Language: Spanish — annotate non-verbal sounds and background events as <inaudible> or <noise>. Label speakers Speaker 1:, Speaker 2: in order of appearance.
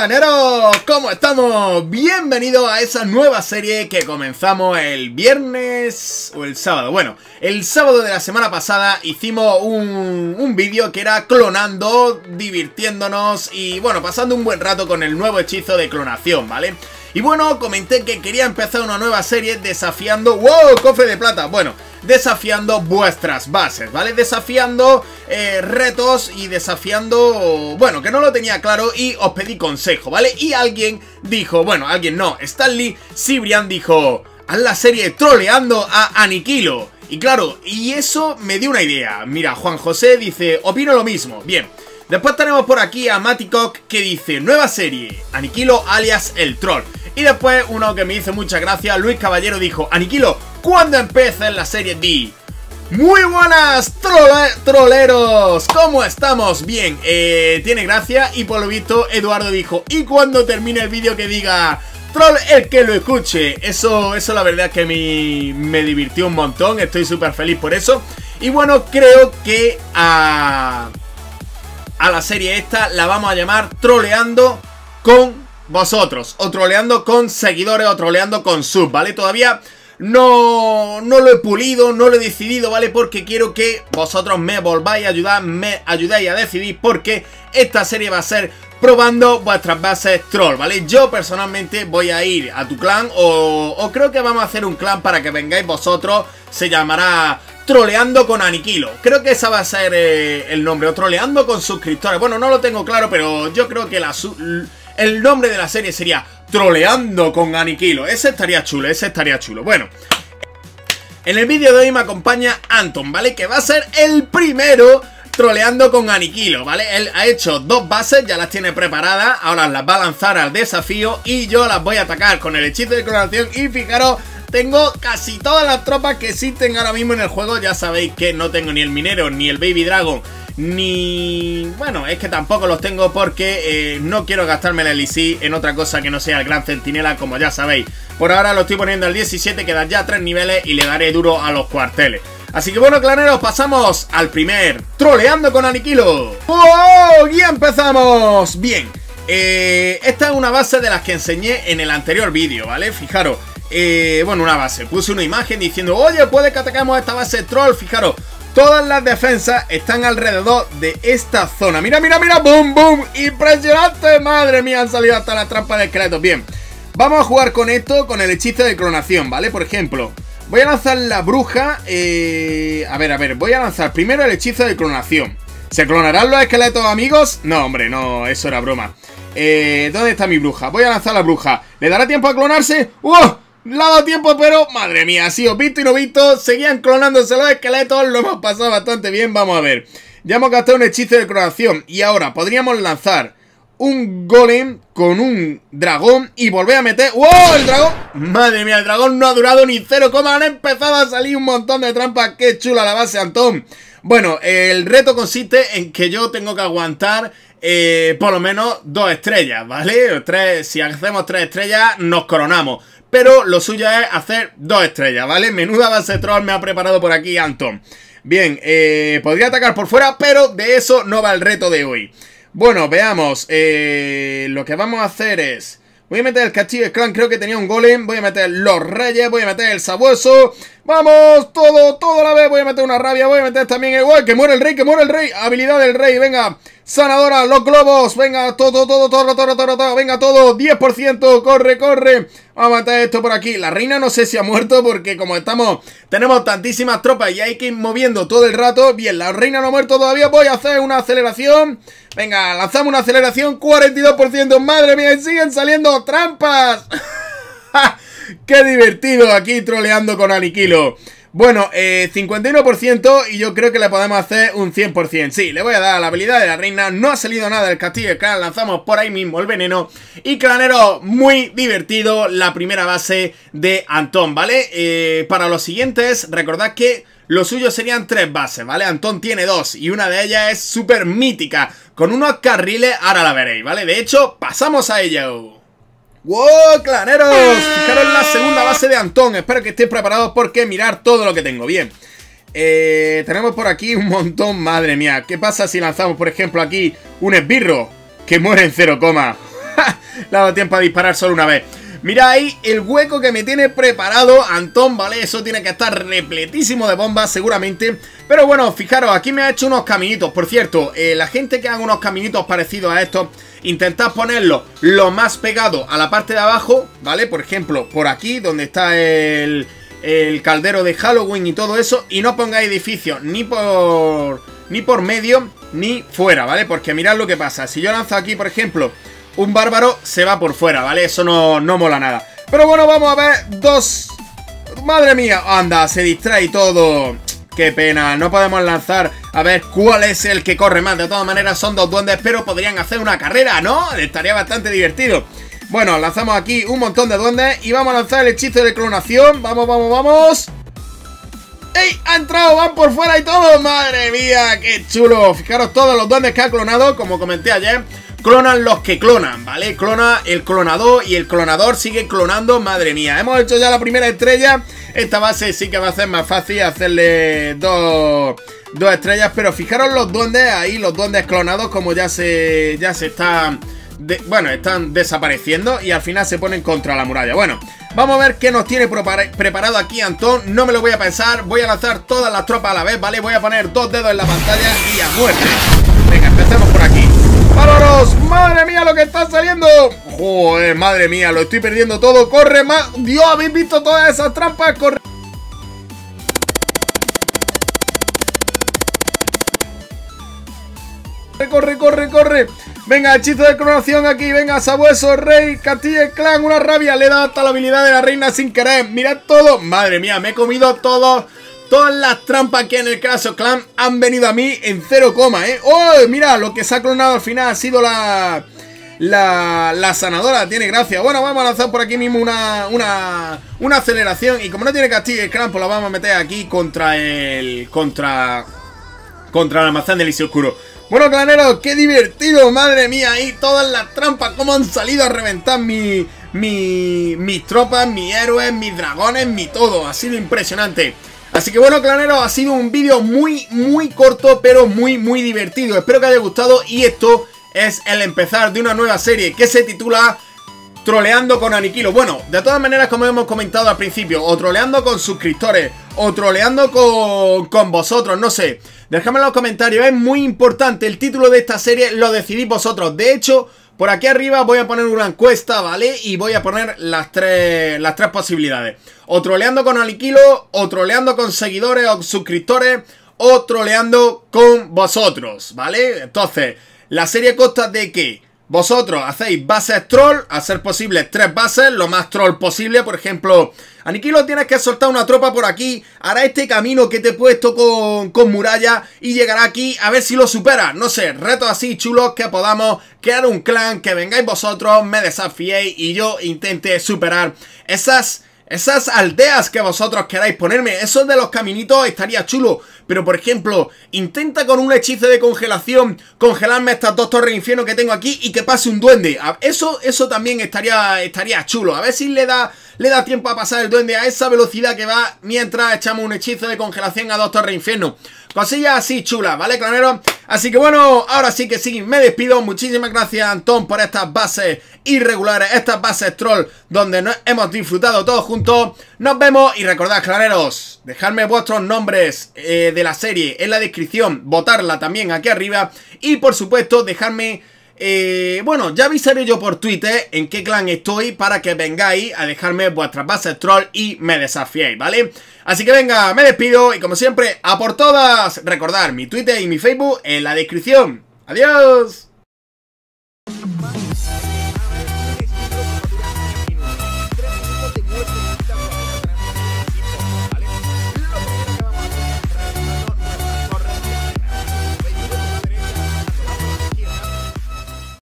Speaker 1: Hola claneros, ¿cómo estamos? Bienvenidos a esa nueva serie que comenzamos el viernes o el sábado. Bueno, el sábado de la semana pasada hicimos un, un vídeo que era clonando, divirtiéndonos y bueno, pasando un buen rato con el nuevo hechizo de clonación, ¿vale? Y bueno, comenté que quería empezar una nueva serie desafiando... ¡Wow! Cofre de plata. Bueno, desafiando vuestras bases, ¿vale? Desafiando eh, retos y desafiando... Bueno, que no lo tenía claro y os pedí consejo, ¿vale? Y alguien dijo... Bueno, alguien no. Stanley Cibrian dijo... Haz la serie troleando a Aniquilo. Y claro, y eso me dio una idea. Mira, Juan José dice... Opino lo mismo. Bien. Después tenemos por aquí a Maticock que dice Nueva serie, Aniquilo alias El Troll Y después uno que me hizo mucha gracia, Luis Caballero dijo Aniquilo, ¿cuándo empieza la serie D? Muy buenas troleros, ¿cómo estamos? Bien, eh, tiene gracia y por lo visto Eduardo dijo ¿Y cuando termine el vídeo que diga Troll el que lo escuche? Eso, eso la verdad es que me, me divirtió un montón, estoy súper feliz por eso Y bueno, creo que a a la serie esta la vamos a llamar Troleando con vosotros. O troleando con seguidores o troleando con sub, ¿vale? Todavía no, no lo he pulido, no lo he decidido, ¿vale? Porque quiero que vosotros me volváis a ayudar, me ayudéis a decidir porque esta serie va a ser probando vuestras bases troll, ¿vale? Yo personalmente voy a ir a tu clan o, creo que vamos a hacer un clan para que vengáis vosotros. Se llamará troleando con Aniquilo. Creo que esa va a ser eh, el nombre, o troleando con suscriptores. Bueno, no lo tengo claro, pero yo creo que el nombre de la serie sería troleando con Aniquilo. Ese estaría chulo, ese estaría chulo. Bueno, en el vídeo de hoy me acompaña Anton, ¿vale? Que va a ser el primero troleando con Aniquilo, ¿vale? Él ha hecho dos bases, ya las tiene preparadas, ahora las va a lanzar al desafío y yo las voy a atacar con el hechizo de clonación y fijaros tengo casi todas las tropas que existen ahora mismo en el juego. Ya sabéis que no tengo ni el minero, ni el baby dragon, ni... Bueno, es que tampoco los tengo porque eh, no quiero gastarme el elixir en otra cosa que no sea el gran centinela, como ya sabéis. Por ahora lo estoy poniendo al 17, quedan ya tres niveles y le daré duro a los cuarteles. Así que bueno, claneros, pasamos al primer Troleando con Aniquilo. ¡Oh! Y empezamos. Bien, eh, esta es una base de las que enseñé en el anterior vídeo, ¿vale? Fijaros, eh, bueno, una base. Puse una imagen diciendo, oye, puede que ataquemos esta base troll. Fijaros, todas las defensas están alrededor de esta zona. Mira, mira, mira, boom, boom. Impresionante, madre mía, han salido hasta la trampa de esqueletos. Bien, vamos a jugar con esto, con el hechizo de clonación, ¿vale? Por ejemplo, voy a lanzar la bruja. Eh, a ver, a ver, voy a lanzar primero el hechizo de clonación. ¿Se clonarán los esqueletos, amigos? No, hombre, no, eso era broma. Eh, ¿Dónde está mi bruja? Voy a lanzar la bruja. ¿Le dará tiempo a clonarse? ¡Uh! Le ha dado tiempo, pero madre mía, sí, os visto y no visto, seguían clonándose los esqueletos, lo hemos pasado bastante bien, vamos a ver. Ya hemos gastado un hechizo de clonación y ahora podríamos lanzar un golem con un dragón y volver a meter... ¡Wow! ¡El dragón! Madre mía, el dragón no ha durado ni cero, como han empezado a salir un montón de trampas, qué chula la base, Antón. Bueno, el reto consiste en que yo tengo que aguantar eh, por lo menos dos estrellas, ¿vale? Tres, si hacemos tres estrellas, nos coronamos. Pero lo suyo es hacer dos estrellas, ¿vale? Menuda base troll me ha preparado por aquí Anton. Bien, eh, podría atacar por fuera, pero de eso no va el reto de hoy. Bueno, veamos. Eh, lo que vamos a hacer es... Voy a meter el castillo de creo que tenía un golem. Voy a meter los reyes, voy a meter el sabueso. ¡Vamos! Todo, todo a la vez. Voy a meter una rabia, voy a meter también el... ¡Uy, que muere el rey, que muere el rey! Habilidad del rey, venga. Sanadora, los globos. Venga, todo, todo, todo, todo, todo, todo. Venga, todo. 10%. Corre, corre. Vamos a meter esto por aquí. La reina no sé si ha muerto porque como estamos... Tenemos tantísimas tropas y hay que ir moviendo todo el rato. Bien, la reina no ha muerto todavía. Voy a hacer una aceleración. Venga, lanzamos una aceleración. 42%. Madre mía, siguen saliendo trampas. <laughs> ¡Qué divertido aquí troleando con Aniquilo! Bueno, eh, 51% y yo creo que le podemos hacer un 100%. Sí, le voy a dar la habilidad de la reina. No ha salido nada del castillo de clan. Lanzamos por ahí mismo el veneno. Y clanero, muy divertido la primera base de Antón, ¿vale? Eh, para los siguientes, recordad que lo suyo serían tres bases, ¿vale? Antón tiene dos y una de ellas es súper mítica. Con unos carriles, ahora la veréis, ¿vale? De hecho, pasamos a ello. ¡Wow, claneros! Fijaros la segunda base de Antón. Espero que estéis preparados porque mirar todo lo que tengo. Bien. Eh, tenemos por aquí un montón. Madre mía. ¿Qué pasa si lanzamos, por ejemplo, aquí un esbirro? que muere en cero coma. Le <laughs> ha dado tiempo a disparar solo una vez. Mira ahí el hueco que me tiene preparado Antón, ¿vale? Eso tiene que estar repletísimo de bombas seguramente Pero bueno, fijaros, aquí me ha hecho unos caminitos Por cierto, eh, la gente que haga unos caminitos parecidos a estos Intentad ponerlo lo más pegado a la parte de abajo, ¿vale? Por ejemplo, por aquí, donde está el, el caldero de Halloween y todo eso Y no pongáis edificios ni por, ni por medio ni fuera, ¿vale? Porque mirad lo que pasa Si yo lanzo aquí, por ejemplo un bárbaro se va por fuera, ¿vale? Eso no, no mola nada. Pero bueno, vamos a ver dos... Madre mía, anda, se distrae todo. Qué pena, no podemos lanzar a ver cuál es el que corre más. De todas maneras son dos duendes, pero podrían hacer una carrera, ¿no? Estaría bastante divertido. Bueno, lanzamos aquí un montón de duendes y vamos a lanzar el hechizo de clonación. Vamos, vamos, vamos. ¡Ey! ¡Ha entrado! ¡Van por fuera y todo! ¡Madre mía! ¡Qué chulo! Fijaros todos los duendes que ha clonado, como comenté ayer clonan los que clonan, ¿vale? Clona el clonador y el clonador sigue clonando, madre mía. Hemos hecho ya la primera estrella. Esta base sí que va a ser más fácil hacerle dos, dos estrellas. Pero fijaros los duendes ahí, los duendes clonados, como ya se, ya se están... bueno, están desapareciendo y al final se ponen contra la muralla. Bueno, vamos a ver qué nos tiene preparado aquí Antón. No me lo voy a pensar, voy a lanzar todas las tropas a la vez, ¿vale? Voy a poner dos dedos en la pantalla y a muerte. Venga, empecemos por aquí. ¡Vámonos! ¡Madre mía lo que está saliendo! Joder, madre mía, lo estoy perdiendo todo. ¡Corre más! ¡Dios! ¿Habéis visto todas esas trampas? ¡Corre! corre, corre, corre. Venga, hechizo de coronación aquí. Venga, sabueso, rey, Castilla clan. Una rabia. Le dado hasta la habilidad de la reina sin querer. Mirad todo. Madre mía, me he comido todo Todas las trampas que en el Clash Clan han venido a mí en cero coma, ¿eh? ¡Oh! Mira, lo que se ha clonado al final ha sido la... La, la sanadora, tiene gracia. Bueno, vamos a lanzar por aquí mismo una, una, una aceleración. Y como no tiene castillo el clan, pues la vamos a meter aquí contra el... Contra... Contra el almacén del Isio Oscuro. Bueno, claneros, qué divertido, madre mía. Ahí todas las trampas, cómo han salido a reventar mi, mi, mis tropas, mis héroes, mis dragones, mi todo. Ha sido impresionante. Así que bueno, claneros, ha sido un vídeo muy, muy corto, pero muy, muy divertido. Espero que haya gustado y esto es el empezar de una nueva serie que se titula Troleando con Aniquilo. Bueno, de todas maneras, como hemos comentado al principio, o troleando con suscriptores, o troleando con, con vosotros, no sé. Dejadme en los comentarios, es muy importante, el título de esta serie lo decidís vosotros. De hecho, por aquí arriba voy a poner una encuesta, ¿vale? Y voy a poner las tres, las tres posibilidades. O troleando con Aliquilo, o troleando con seguidores o suscriptores, o troleando con vosotros, ¿vale? Entonces, la serie consta de que vosotros hacéis bases troll, a ser posible tres bases, lo más troll posible. Por ejemplo, Aniquilo tienes que soltar una tropa por aquí, hará este camino que te he puesto con, con muralla y llegará aquí a ver si lo supera. No sé, retos así chulos que podamos crear un clan, que vengáis vosotros, me desafiéis y yo intente superar esas esas aldeas que vosotros queráis ponerme, esos de los caminitos estaría chulo. Pero por ejemplo, intenta con un hechizo de congelación congelarme estas dos torres infierno que tengo aquí y que pase un duende. Eso, eso también estaría, estaría chulo. A ver si le da, le da tiempo a pasar el duende a esa velocidad que va mientras echamos un hechizo de congelación a dos torres infierno. Cosillas así chulas, ¿vale, clanero? Así que bueno, ahora sí que sí, me despido. Muchísimas gracias, Antón, por estas bases irregulares, estas bases troll, donde hemos disfrutado todos juntos. Nos vemos y recordad, claneros, dejadme vuestros nombres eh, de la serie en la descripción, votarla también aquí arriba. Y por supuesto, dejadme... Eh, bueno, ya avisaré yo por Twitter en qué clan estoy para que vengáis a dejarme vuestras bases troll y me desafiéis, ¿vale? Así que venga, me despido y como siempre, a por todas, recordar mi Twitter y mi Facebook en la descripción. ¡Adiós!